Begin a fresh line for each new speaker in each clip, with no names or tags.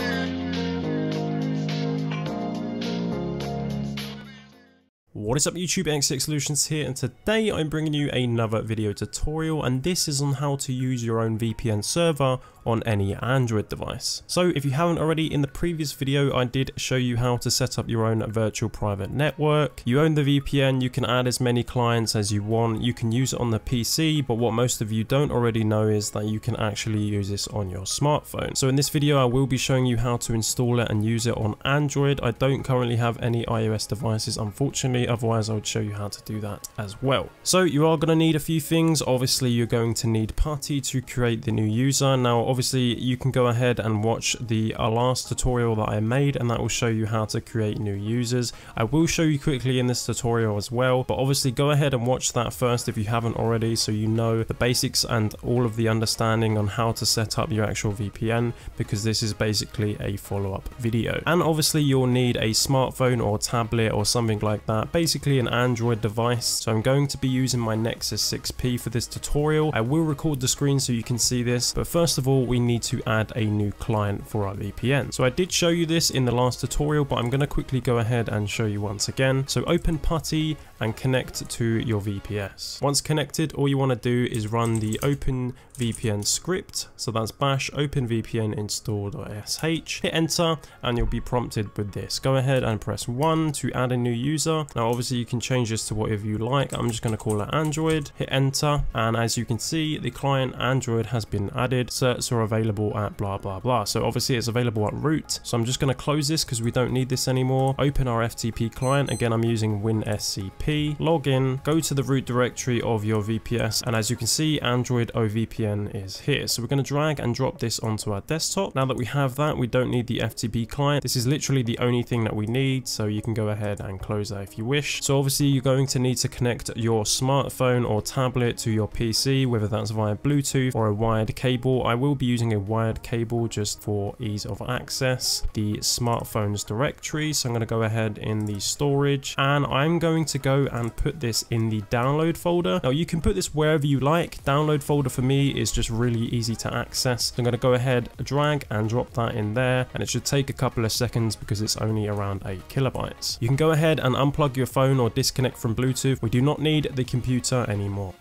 Thank you. What is up YouTube, XeX Solutions here and today I'm bringing you another video tutorial and this is on how to use your own VPN server on any Android device. So if you haven't already, in the previous video I did show you how to set up your own virtual private network. You own the VPN, you can add as many clients as you want, you can use it on the PC, but what most of you don't already know is that you can actually use this on your smartphone. So in this video I will be showing you how to install it and use it on Android. I don't currently have any iOS devices unfortunately, otherwise I would show you how to do that as well. So you are going to need a few things, obviously you're going to need PuTTY to create the new user. Now obviously you can go ahead and watch the uh, last tutorial that I made and that will show you how to create new users. I will show you quickly in this tutorial as well, but obviously go ahead and watch that first if you haven't already so you know the basics and all of the understanding on how to set up your actual VPN because this is basically a follow-up video. And obviously you'll need a smartphone or tablet or something like that, basically an Android device. So I'm going to be using my Nexus 6P for this tutorial. I will record the screen so you can see this, but first of all we need to add a new client for our VPN. So I did show you this in the last tutorial, but I'm going to quickly go ahead and show you once again. So open PuTTY and connect to your VPS. Once connected, all you want to do is run the Open VPN script. So that's bash openvpn install.sh. Hit enter and you'll be prompted with this. Go ahead and press 1 to add a new user. Now obviously you can change this to whatever you like. I'm just going to call it Android. Hit enter and as you can see the client Android has been added. Certs are available at blah blah blah. So obviously it's available at root. So I'm just going to close this because we don't need this anymore. Open our FTP client. Again I'm using WinSCP log in, go to the root directory of your VPS, and as you can see, Android OVPN is here. So we're going to drag and drop this onto our desktop. Now that we have that, we don't need the FTP client. This is literally the only thing that we need, so you can go ahead and close that if you wish. So obviously you're going to need to connect your smartphone or tablet to your PC, whether that's via Bluetooth or a wired cable. I will be using a wired cable just for ease of access. The smartphone's directory, so I'm going to go ahead in the storage, and I'm going to go and put this in the download folder. Now you can put this wherever you like. Download folder for me is just really easy to access. So I'm going to go ahead, drag and drop that in there and it should take a couple of seconds because it's only around 8 kilobytes. You can go ahead and unplug your phone or disconnect from Bluetooth. We do not need the computer anymore.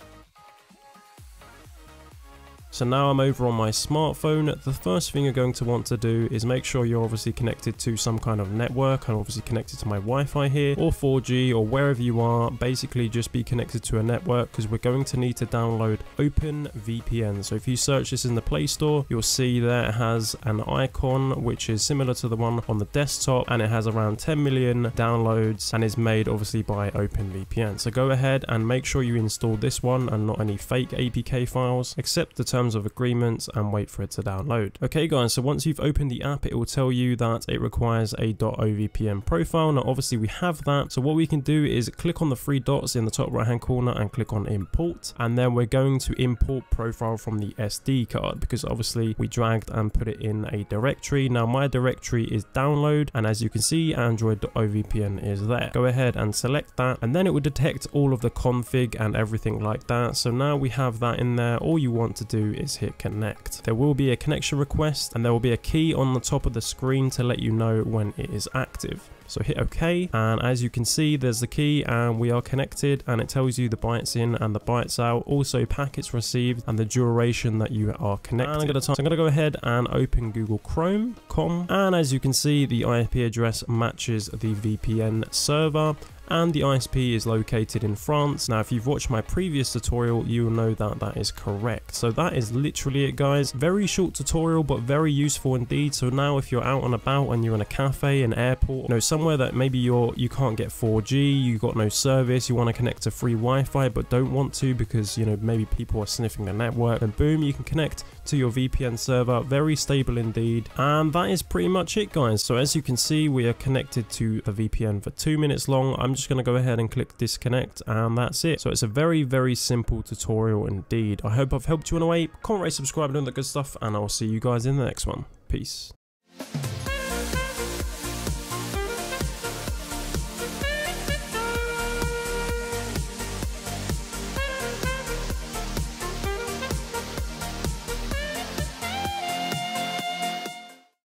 So now I'm over on my smartphone, the first thing you're going to want to do is make sure you're obviously connected to some kind of network. I'm obviously connected to my Wi-Fi here or 4G or wherever you are. Basically just be connected to a network because we're going to need to download OpenVPN. So if you search this in the Play Store, you'll see there it has an icon which is similar to the one on the desktop and it has around 10 million downloads and is made obviously by OpenVPN. So go ahead and make sure you install this one and not any fake APK files. Accept the terms terms of agreements and wait for it to download. Okay guys, so once you've opened the app, it will tell you that it requires a .ovpn profile. Now obviously we have that. So what we can do is click on the three dots in the top right hand corner and click on import. And then we're going to import profile from the SD card because obviously we dragged and put it in a directory. Now my directory is download and as you can see android.ovpn is there. Go ahead and select that and then it will detect all of the config and everything like that. So now we have that in there. All you want to do is hit connect. There will be a connection request and there will be a key on the top of the screen to let you know when it is active. So hit OK and as you can see there's the key and we are connected and it tells you the bytes in and the bytes out, also packets received and the duration that you are connected. And I'm going to, so I'm going to go ahead and open Google Chrome.com and as you can see the IP address matches the VPN server and the ISP is located in France. Now if you've watched my previous tutorial you will know that that is correct. So that is literally it guys. Very short tutorial but very useful indeed. So now if you're out and about and you're in a cafe, an airport, you know somewhere that maybe you're you can't get 4G, you've got no service, you want to connect to free Wi-Fi but don't want to because you know maybe people are sniffing the network and boom you can connect to your VPN server. Very stable indeed. And that is pretty much it guys. So as you can see we are connected to the VPN for two minutes long. I'm just going to go ahead and click disconnect and that's it. So it's a very, very simple tutorial indeed. I hope I've helped you in a way. Comment, rate, subscribe and all that good stuff and I'll see you guys in the next one. Peace.